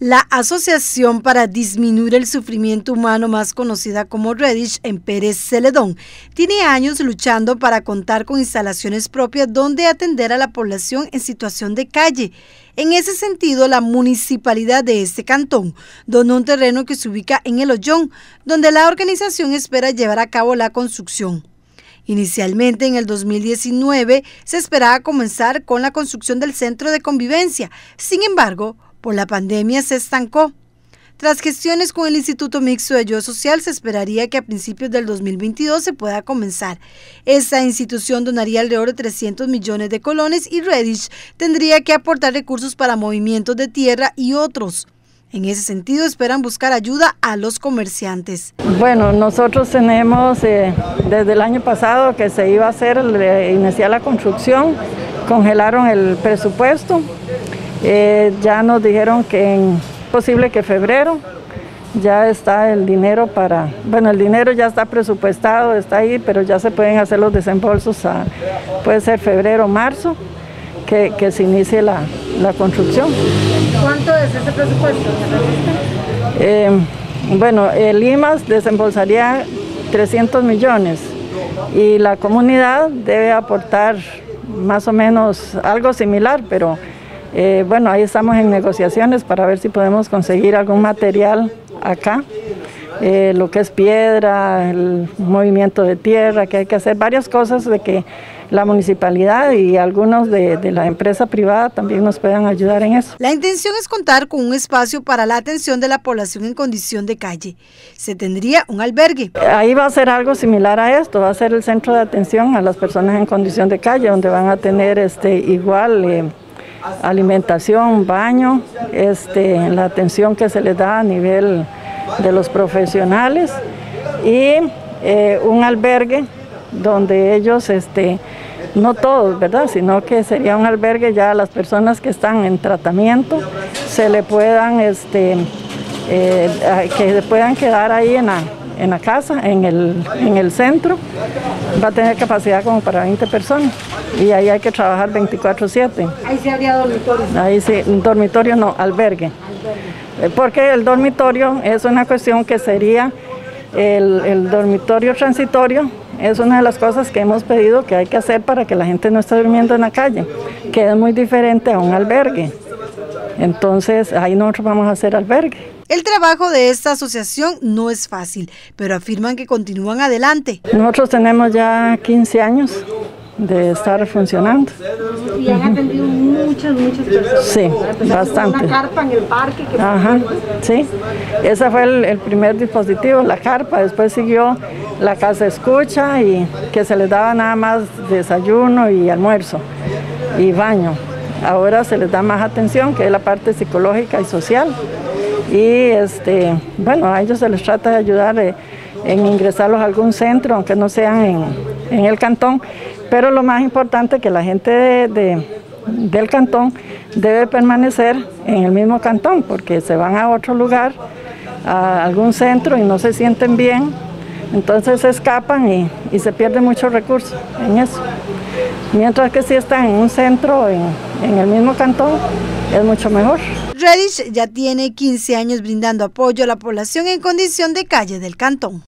La Asociación para Disminuir el Sufrimiento Humano, más conocida como Reddish en Pérez Celedón, tiene años luchando para contar con instalaciones propias donde atender a la población en situación de calle. En ese sentido, la municipalidad de este cantón donó un terreno que se ubica en El Ollón, donde la organización espera llevar a cabo la construcción. Inicialmente en el 2019 se esperaba comenzar con la construcción del centro de convivencia. Sin embargo, por la pandemia se estancó. Tras gestiones con el Instituto Mixto de Ayuda Social, se esperaría que a principios del 2022 se pueda comenzar. Esta institución donaría alrededor de 300 millones de colones y Reddish tendría que aportar recursos para movimientos de tierra y otros. En ese sentido, esperan buscar ayuda a los comerciantes. Bueno, nosotros tenemos eh, desde el año pasado que se iba a hacer, iniciar la construcción, congelaron el presupuesto eh, ya nos dijeron que es posible que febrero ya está el dinero para, bueno, el dinero ya está presupuestado, está ahí, pero ya se pueden hacer los desembolsos, a, puede ser febrero o marzo, que, se inicie la, construcción. ¿Cuánto es ese presupuesto? Eh, bueno, el IMAS desembolsaría 300 millones y la comunidad debe aportar más o menos algo similar, pero eh, bueno, ahí estamos en negociaciones para ver si podemos conseguir algún material acá, eh, lo que es piedra, el movimiento de tierra, que hay que hacer varias cosas de que la municipalidad y algunos de, de, la empresa privada también nos puedan ayudar en eso. La intención es contar con un espacio para la atención de la población en condición de calle. Se tendría un albergue. Ahí va a ser algo similar a esto, va a ser el centro de atención a las personas en condición de calle, donde van a tener este igual... Eh, alimentación, baño, este, la atención que se les da a nivel de los profesionales y eh, un albergue donde ellos, este, no todos, ¿verdad? Sino que sería un albergue ya a las personas que están en tratamiento, se le puedan, este, eh, que se puedan quedar ahí en la, en la casa, en el, en el centro, va a tener capacidad como para 20 personas y ahí hay que trabajar 24/7. Ahí sí habría dormitorio. Ahí sí, dormitorio no, albergue. Eh, porque el dormitorio es una cuestión que sería el, el, dormitorio transitorio, es una de las cosas que hemos pedido que hay que hacer para que la gente no esté durmiendo en la calle, que es muy diferente a un albergue. Entonces ahí nosotros vamos a hacer albergue. El trabajo de esta asociación no es fácil, pero afirman que continúan adelante. Nosotros tenemos ya 15 años de estar funcionando. Y han atendido muchas, muchas personas. Sí, bastante. Una carpa en el parque. Ajá, sí. Ese fue el, primer dispositivo, la carpa. Después siguió la casa escucha y que se les daba nada más desayuno y almuerzo y baño. Ahora se les da más atención, que es la parte psicológica y social. Y este, bueno, a ellos se les trata de ayudar eh, en ingresarlos a algún centro, aunque no sean en, en el cantón, pero lo más importante es que la gente del cantón debe permanecer en el mismo cantón, porque se van a otro lugar, a algún centro y no se sienten bien, entonces se escapan y, se pierde muchos recursos en eso. Mientras que si están en un centro, en, en el mismo cantón, es mucho mejor. Reddish ya tiene 15 años brindando apoyo a la población en condición de calle del cantón.